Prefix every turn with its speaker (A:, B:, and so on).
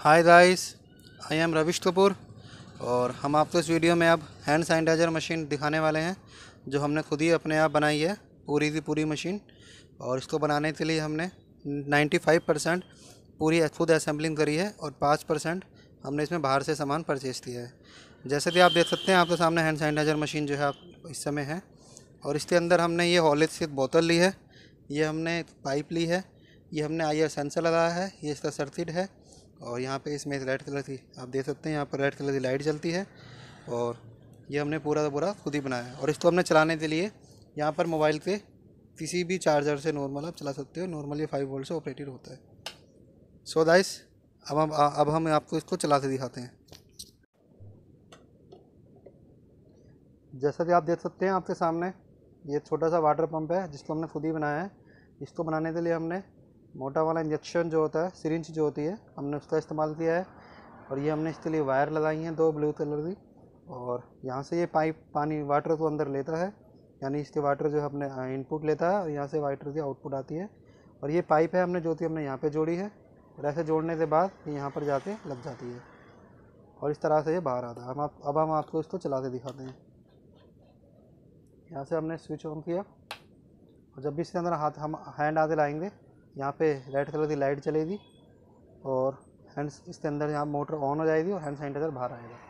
A: Hi guys I am Ravish Kapoor और हम आपको इस वीडियो में अब हैंड सैनिटाइज़र मशीन दिखाने वाले हैं, जो हमने खुद ही अपने आप बनाई है, पूरी की पूरी मशीन और इसको बनाने के लिए हमने 95 परसेंट पूरी खुद असेंबलिंग करी है और 5 परसेंट हमने इसमें बाहर से सामान परचेज़ किया है। जैसे कि आप देख सकते हैं, आपके सामने हैंड सैनिटाइज़र मशीन जो है, आप इस समय है और इसके अंदर हमने ये हॉलिक्स की बोतल ली है, ये हमने पाइप ली है, ये हमने आईआर सेंसर लगाया है, ये इसका सर्किट है और यहाँ पे इसमें रेड कलर की, आप देख सकते हैं यहाँ पर रेड कलर की लाइट जलती है और ये हमने पूरा का पूरा खुद ही बनाया है। और इसको हमने चलाने के लिए यहाँ पर मोबाइल के किसी भी चार्जर से नॉर्मल आप चला सकते हो, नॉर्मल ये फाइव वोल्ट से ऑपरेटेड होता है। सो so दाइस अब हम अब हम आपको इसको चला के दिखाते हैं। जैसा कि आप देख सकते हैं आपके सामने, ये छोटा सा वाटर पंप है जिसको हमने खुद ही बनाया है। इसको बनाने के लिए हमने मोटा वाला इंजेक्शन जो होता है, सिरिंज जो होती है, हमने उसका इस्तेमाल किया है। और ये हमने इसके लिए वायर लगाई हैं, दो ब्लू कलर की। और यहाँ से ये पाइप, पानी, वाटर को अंदर लेता है। यानी इसके वाटर जो है, अपने इनपुट लेता है और यहाँ से वाटर की आउटपुट आती है। और ये पाइप है हमने, जो थी हमने यहाँ पे जोड़ी है। और ऐसे जोड़ने के बाद ये यहाँ पर जाके लग जाती है। और इस तरह से ये बाहर आता है। हम आप, अब हम आपको इसको चला के दिखाते हैं। यहाँ से हमने स्विच ऑन किया। और जब भी इसके अंदर हाथ, हम, हैंड आते लाएँगे यहाँ पे रेड कलर की लाइट चलेगी और हैंड इसके अंदर यहाँ मोटर ऑन हो जाएगी और हैंड सैनिटाइज़र बाहर आएगा।